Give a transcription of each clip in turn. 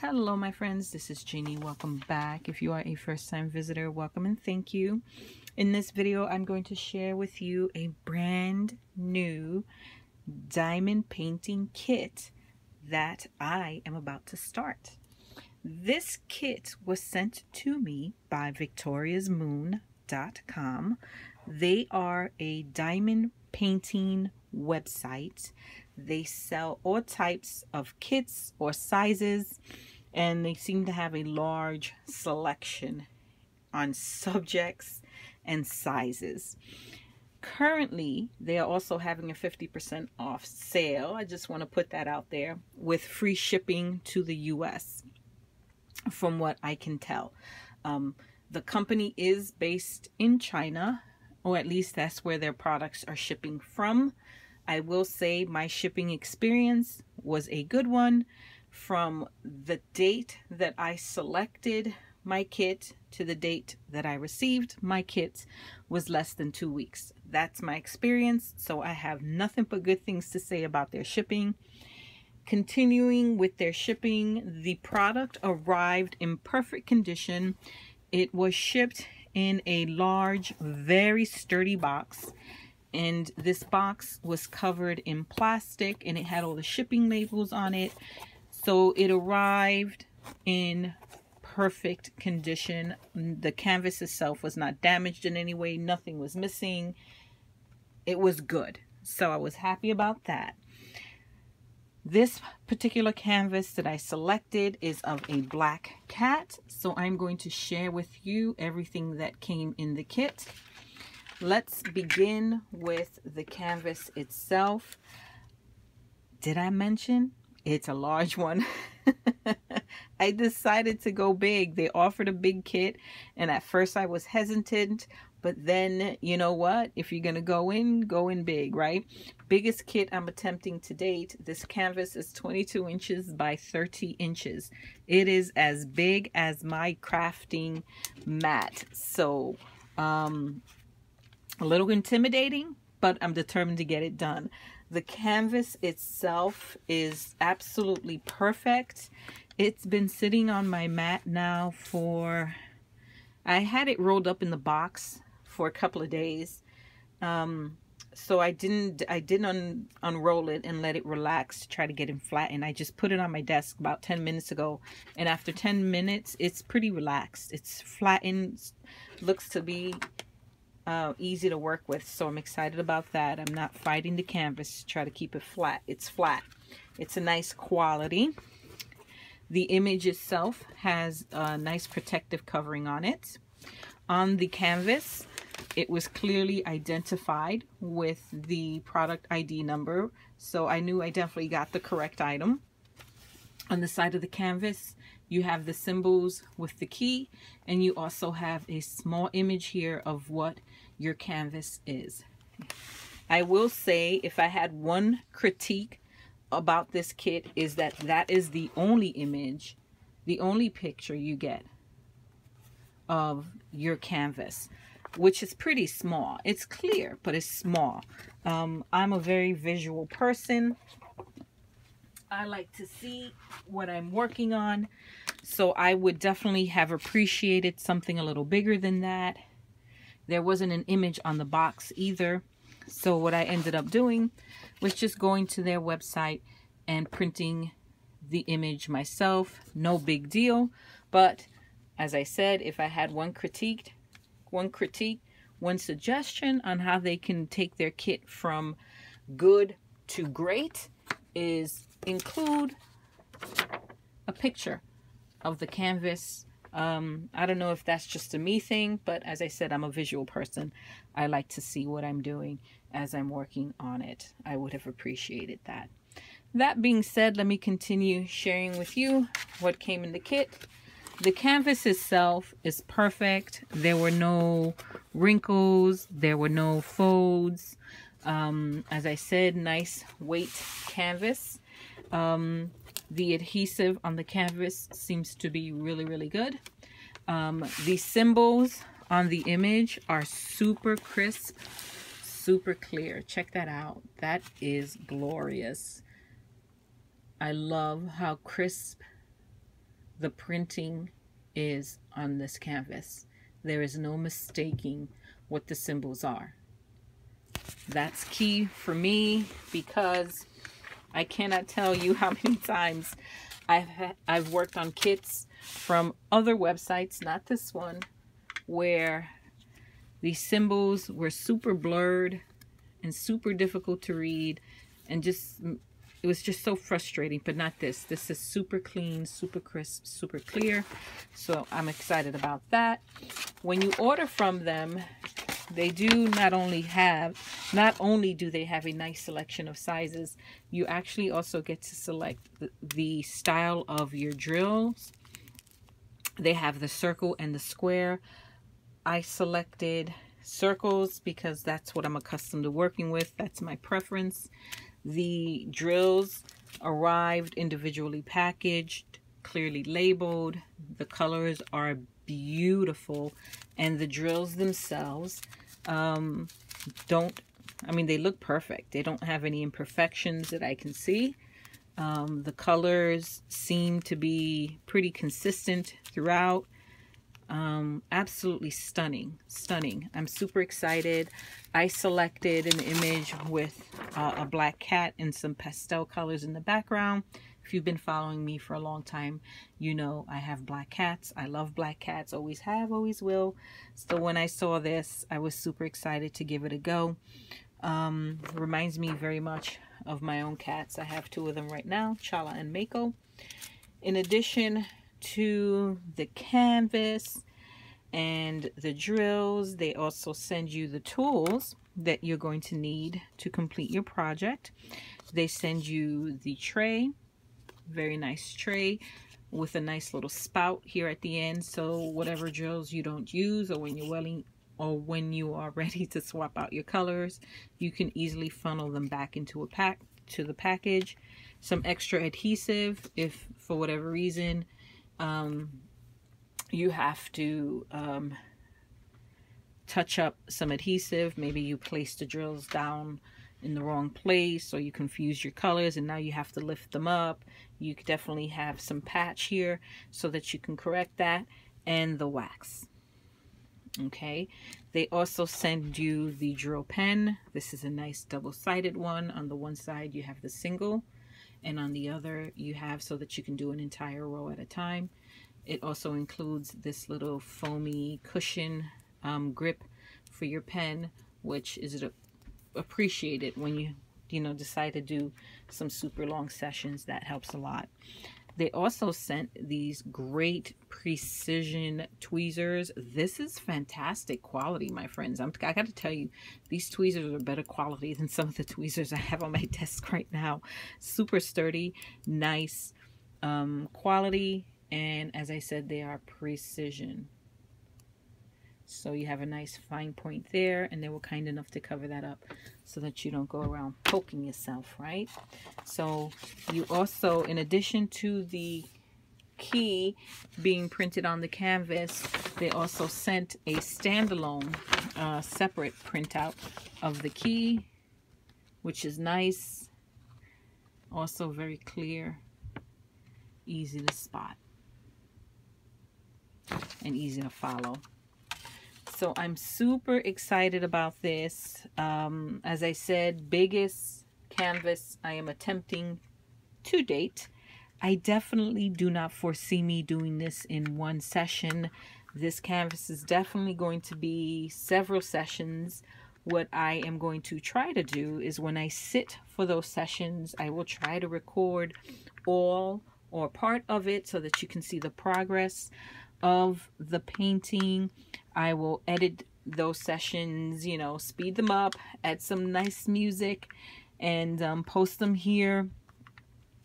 Hello, my friends. This is Jeannie. Welcome back. If you are a first-time visitor, welcome and thank you. In this video, I'm going to share with you a brand new diamond painting kit that I am about to start. This kit was sent to me by victoriasmoon.com. They are a diamond painting website. They sell all types of kits or sizes, and they seem to have a large selection on subjects and sizes. Currently, they are also having a 50% off sale. I just want to put that out there with free shipping to the US, from what I can tell. Um, the company is based in China, or at least that's where their products are shipping from. I will say my shipping experience was a good one. From the date that I selected my kit to the date that I received my kit was less than two weeks. That's my experience, so I have nothing but good things to say about their shipping. Continuing with their shipping, the product arrived in perfect condition. It was shipped in a large, very sturdy box. And this box was covered in plastic and it had all the shipping labels on it. So it arrived in perfect condition. The canvas itself was not damaged in any way. Nothing was missing. It was good. So I was happy about that. This particular canvas that I selected is of a black cat. So I'm going to share with you everything that came in the kit. Let's begin with the canvas itself. Did I mention it's a large one? I decided to go big. They offered a big kit and at first I was hesitant but then, you know what? If you're going to go in, go in big, right? Biggest kit I'm attempting to date. This canvas is 22 inches by 30 inches. It is as big as my crafting mat. So, um, a little intimidating, but I'm determined to get it done. The canvas itself is absolutely perfect. It's been sitting on my mat now for I had it rolled up in the box for a couple of days. Um, so I didn't I didn't un, unroll it and let it relax to try to get it flattened. I just put it on my desk about 10 minutes ago and after 10 minutes it's pretty relaxed. It's flattened, looks to be uh, easy to work with so I'm excited about that. I'm not fighting the canvas to try to keep it flat. It's flat. It's a nice quality. The image itself has a nice protective covering on it. On the canvas it was clearly identified with the product ID number. So I knew I definitely got the correct item. On the side of the canvas, you have the symbols with the key and you also have a small image here of what your canvas is. I will say if I had one critique about this kit is that that is the only image, the only picture you get of your canvas which is pretty small. It's clear, but it's small. Um, I'm a very visual person. I like to see what I'm working on. So I would definitely have appreciated something a little bigger than that. There wasn't an image on the box either. So what I ended up doing was just going to their website and printing the image myself. No big deal. But as I said, if I had one critiqued, one critique, one suggestion on how they can take their kit from good to great is include a picture of the canvas. Um, I don't know if that's just a me thing, but as I said, I'm a visual person. I like to see what I'm doing as I'm working on it. I would have appreciated that. That being said, let me continue sharing with you what came in the kit. The canvas itself is perfect. There were no wrinkles. There were no folds. Um, as I said, nice weight canvas. Um, the adhesive on the canvas seems to be really, really good. Um, the symbols on the image are super crisp, super clear. Check that out. That is glorious. I love how crisp the printing is on this canvas. There is no mistaking what the symbols are. That's key for me because I cannot tell you how many times I've I've worked on kits from other websites, not this one, where these symbols were super blurred and super difficult to read and just it was just so frustrating but not this. This is super clean super crisp super clear. So i'm excited about that. When you order from them they do not only have not only do they have a nice selection of sizes you actually also get to select the, the style of your drills they have the circle and the square i selected circles because that's what i'm accustomed to working with that's my preference the drills arrived individually packaged, clearly labeled. The colors are beautiful. And the drills themselves um, don't, I mean, they look perfect. They don't have any imperfections that I can see. Um, the colors seem to be pretty consistent throughout. Um, absolutely stunning, stunning. I'm super excited. I selected an image with uh, a black cat and some pastel colors in the background. If you've been following me for a long time, you know I have black cats. I love black cats, always have, always will. So when I saw this, I was super excited to give it a go. Um, reminds me very much of my own cats. I have two of them right now, Chala and Mako. In addition to the canvas and the drills. They also send you the tools that you're going to need to complete your project. They send you the tray, very nice tray with a nice little spout here at the end. So whatever drills you don't use or when you're welling or when you are ready to swap out your colors, you can easily funnel them back into a pack to the package. Some extra adhesive if for whatever reason um, you have to um, touch up some adhesive. Maybe you placed the drills down in the wrong place or you confuse your colors and now you have to lift them up. You definitely have some patch here so that you can correct that and the wax. Okay, they also send you the drill pen. This is a nice double-sided one. On the one side you have the single and on the other you have so that you can do an entire row at a time. It also includes this little foamy cushion um, grip for your pen, which is appreciated when you you know decide to do some super long sessions. That helps a lot. They also sent these great precision tweezers. This is fantastic quality, my friends. I'm, I got to tell you, these tweezers are better quality than some of the tweezers I have on my desk right now. Super sturdy, nice um, quality and as I said they are precision so you have a nice fine point there and they were kind enough to cover that up so that you don't go around poking yourself right so you also in addition to the key being printed on the canvas they also sent a standalone uh, separate printout of the key which is nice also very clear easy to spot and easy to follow. So I'm super excited about this. Um, as I said, biggest canvas I am attempting to date. I definitely do not foresee me doing this in one session. This canvas is definitely going to be several sessions. What I am going to try to do is when I sit for those sessions, I will try to record all or part of it so that you can see the progress of the painting. I will edit those sessions, you know, speed them up, add some nice music, and um, post them here.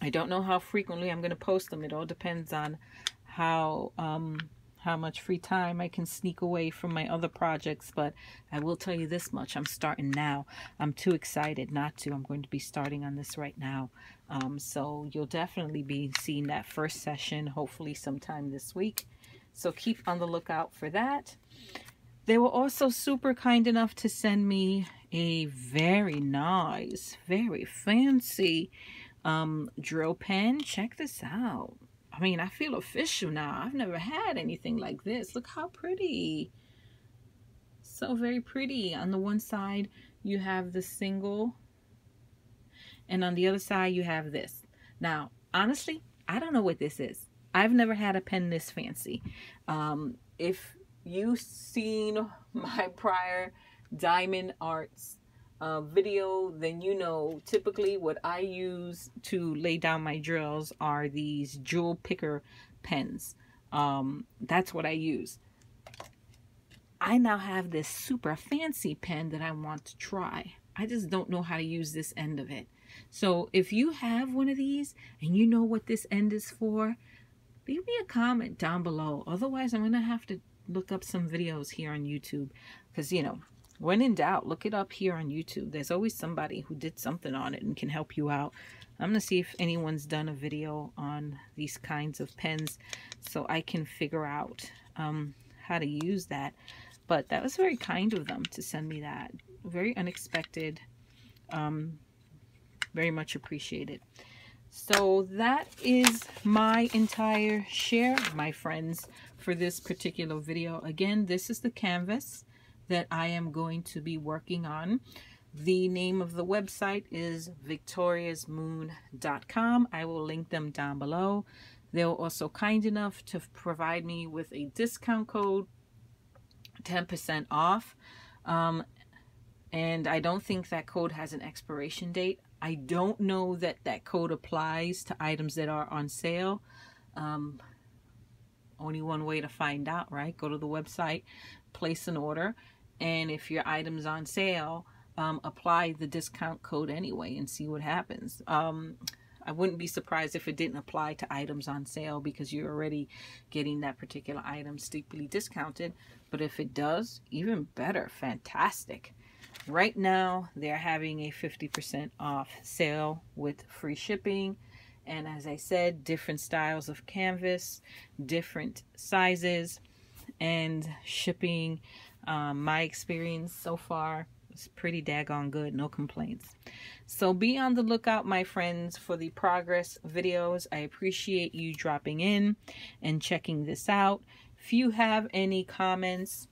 I don't know how frequently I'm going to post them. It all depends on how um, how much free time I can sneak away from my other projects. But I will tell you this much. I'm starting now. I'm too excited not to. I'm going to be starting on this right now. Um, so you'll definitely be seeing that first session, hopefully sometime this week. So keep on the lookout for that. They were also super kind enough to send me a very nice, very fancy um, drill pen. Check this out. I mean, I feel official now. I've never had anything like this. Look how pretty. So very pretty. On the one side, you have the single. And on the other side, you have this. Now, honestly, I don't know what this is. I've never had a pen this fancy. Um, if you've seen my prior Diamond Arts uh, video, then you know typically what I use to lay down my drills are these jewel picker pens. Um, that's what I use. I now have this super fancy pen that I want to try. I just don't know how to use this end of it. So if you have one of these and you know what this end is for, leave me a comment down below. Otherwise, I'm going to have to look up some videos here on YouTube because, you know, when in doubt, look it up here on YouTube. There's always somebody who did something on it and can help you out. I'm going to see if anyone's done a video on these kinds of pens so I can figure out um, how to use that. But that was very kind of them to send me that. Very unexpected. Um, very much appreciated. So that is my entire share, my friends, for this particular video. Again, this is the canvas that I am going to be working on. The name of the website is victoriasmoon.com. I will link them down below. They were also kind enough to provide me with a discount code, 10% off. Um, and I don't think that code has an expiration date. I don't know that that code applies to items that are on sale. Um, only one way to find out, right? Go to the website, place an order, and if your item's on sale, um, apply the discount code anyway and see what happens. Um, I wouldn't be surprised if it didn't apply to items on sale because you're already getting that particular item steeply discounted. But if it does, even better, fantastic. Right now, they're having a 50% off sale with free shipping. And as I said, different styles of canvas, different sizes, and shipping um, my experience so far is pretty daggone good. No complaints. So be on the lookout, my friends, for the progress videos. I appreciate you dropping in and checking this out. If you have any comments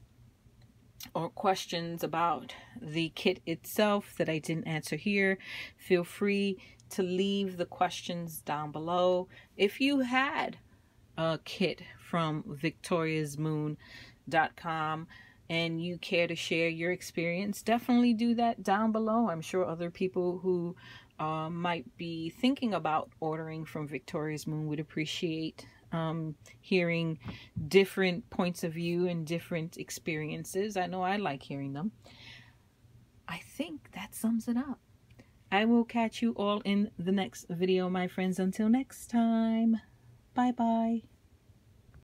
or questions about the kit itself that I didn't answer here, feel free to leave the questions down below. If you had a kit from victoriasmoon.com and you care to share your experience, definitely do that down below. I'm sure other people who uh, might be thinking about ordering from Victoria's Moon would appreciate um, hearing different points of view and different experiences. I know I like hearing them. I think that sums it up. I will catch you all in the next video, my friends. Until next time, bye-bye.